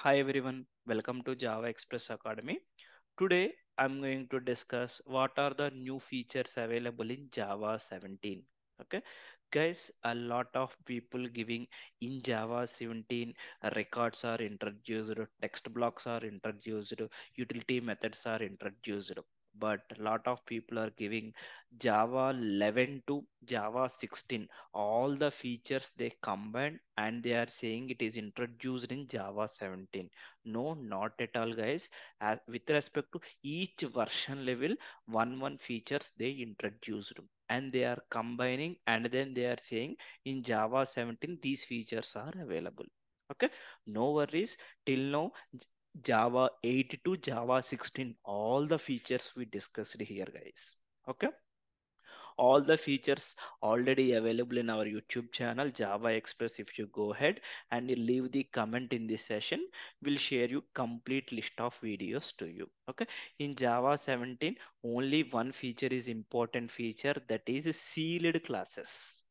Hi everyone, welcome to Java Express Academy. Today I'm going to discuss what are the new features available in Java 17. Okay, guys, a lot of people giving in Java 17 uh, records are introduced, text blocks are introduced, utility methods are introduced. But a lot of people are giving Java 11 to Java 16 all the features they combine and they are saying it is introduced in java 17 no not at all guys. As, with respect to each version level one one features they introduced and they are combining and then they are saying in java 17 these features are available. Okay? No worries. Till now java 8 to java 16 all the features we discussed here guys. Okay? All the features already available in our youtube channel java express if you go ahead and leave the comment in this session we'll share you complete list of videos to you. Okay? In java 17 only one feature is important feature that is sealed classes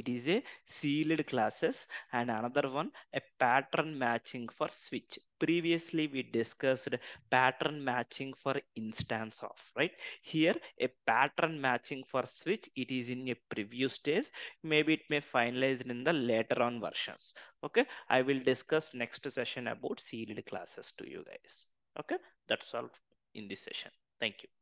it is a sealed classes and another one a pattern matching for switch. Previously we discussed pattern matching for instance of right? Here a pattern matching for switch it is in a preview stage. Maybe it may finalize in the later on versions. Okay i will discuss next session about sealed classes to you guys. Okay that's all in this session. Thank you